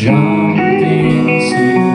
Jumping to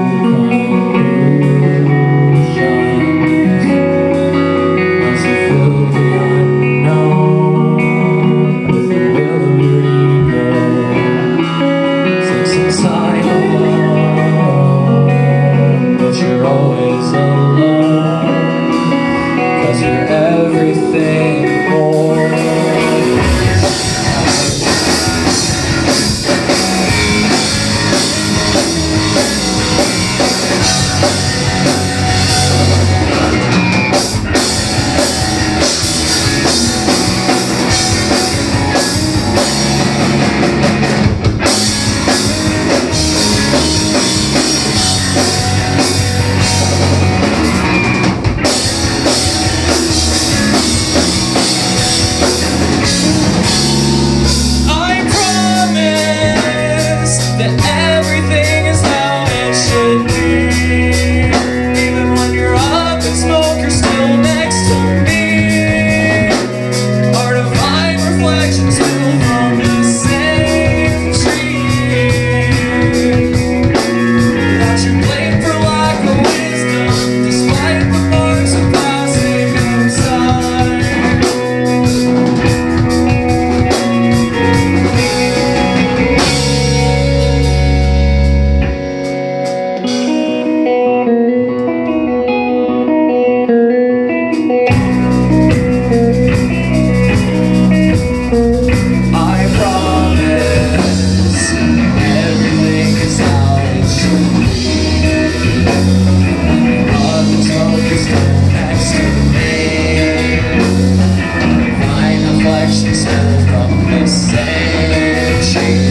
same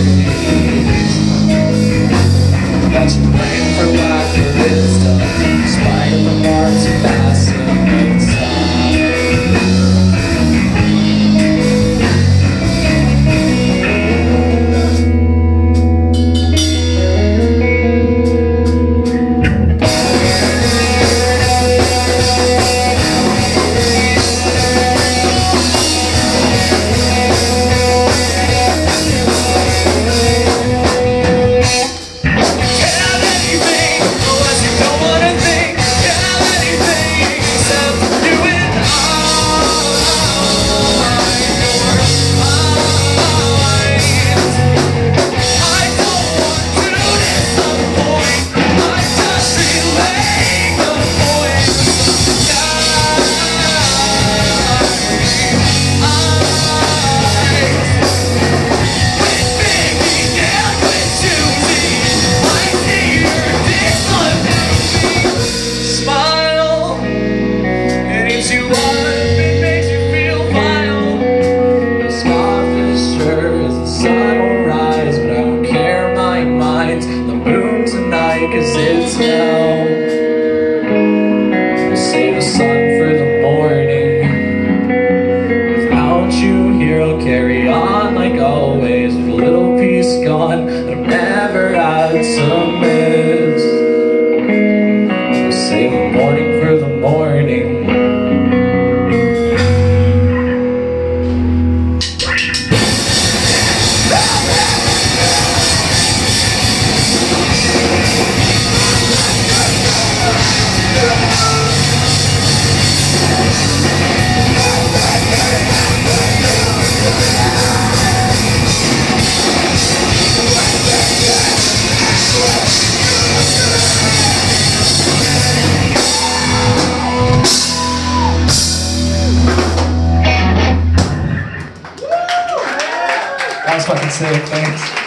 That was fucking sick, thanks.